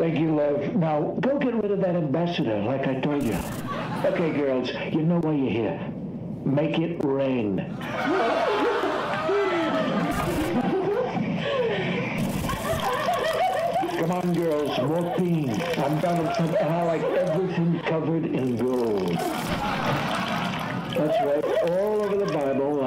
Thank you, love. Now, go get rid of that ambassador, like I told you. Okay, girls, you know why you're here. Make it rain. Come on, girls, more theme. I'm Donald Trump, and I like everything covered in gold. That's right, all over the Bible,